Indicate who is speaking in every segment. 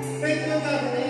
Speaker 1: Thank you, God,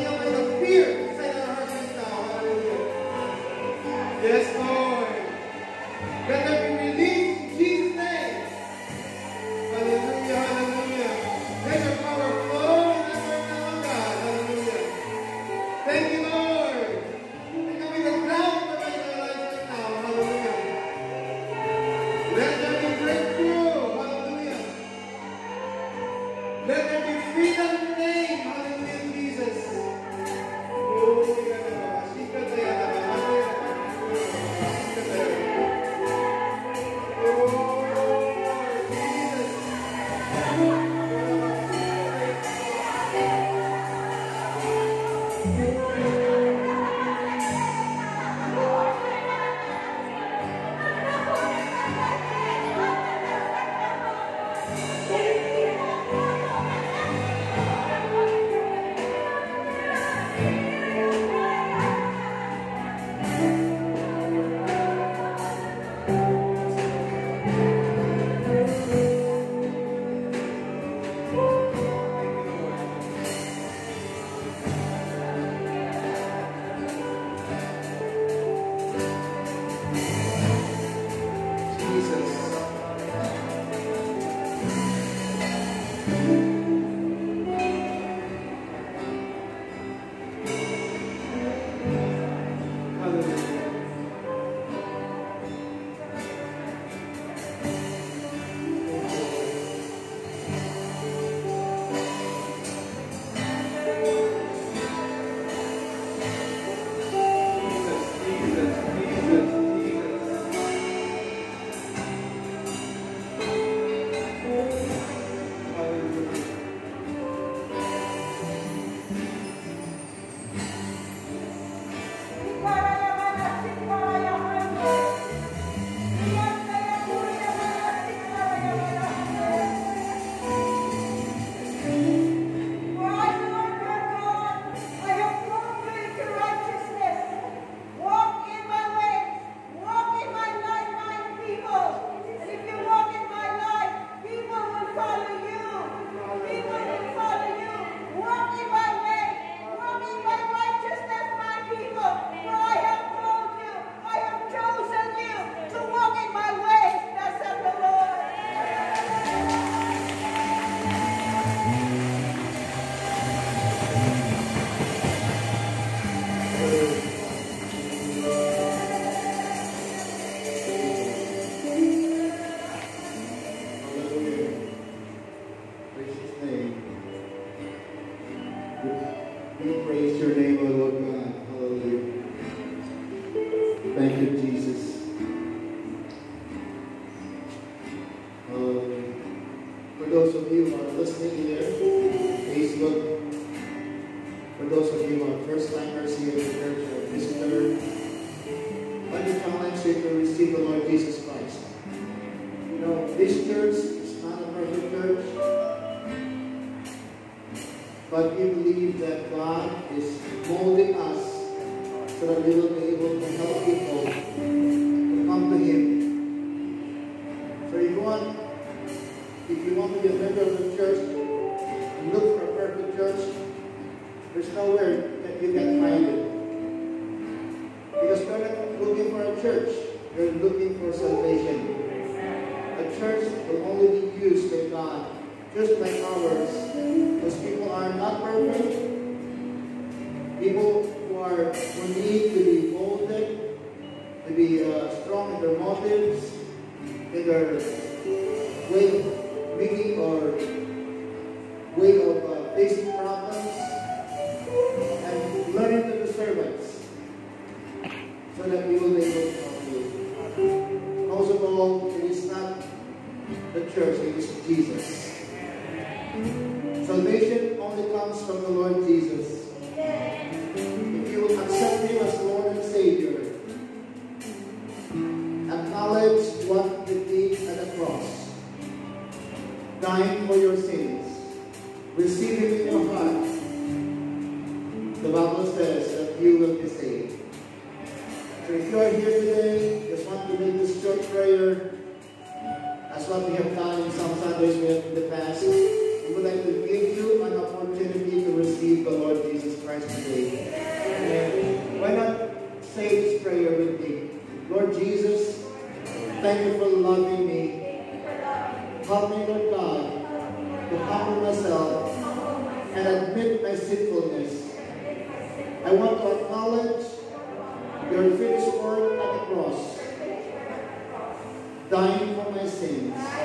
Speaker 1: We praise your name, O Lord God. Hallelujah. Thank you, Jesus. Hallelujah. For those of you who are listening here, Facebook, for those of you who are first timers here in church or visitor, when you come next week to receive the Lord Jesus Christ. You know, this church is not a perfect church, but we believe that God is molding us so that we will be able to help people to come to Him. So if you want, if you want to be a member of the church look for a perfect church, there's nowhere that you can find it. Because we're not looking for a church, we're looking for salvation. A church will only be used by God, just like ours. Because people are not perfect. People who are who need to be molded, to be uh, strong in their motives, in their way of thinking or way of uh, facing problems, and learning to be servants, so that we will be able to help you. Most of all, it is not the church, it is Jesus. Lord Jesus. If you will accept Him as Lord and Savior, acknowledge what He did at the cross, dying for your sins, receive Him in your heart, the Bible says that you will be saved. So if you are here today, just want to make this short prayer, as what we have done in some Sundays in the past, we would like to give you an opportunity to receive the Lord Jesus Christ today. Amen. Why not say this prayer with me? Lord Jesus, thank you for loving me. Help me, Lord God, to humble myself and admit my sinfulness. I want to acknowledge your finished work at the cross, dying for my sins.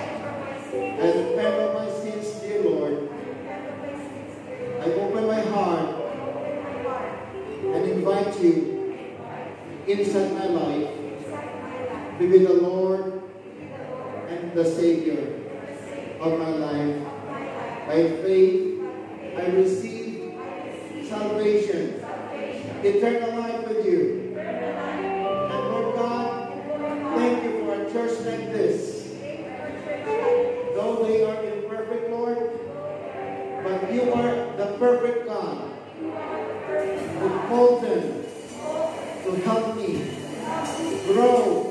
Speaker 1: be the Lord and the Savior of my life. By faith, I receive salvation, eternal life with you. And Lord God, thank you for a church like this. Though they are imperfect, Lord, but you are the perfect God who called them to help me grow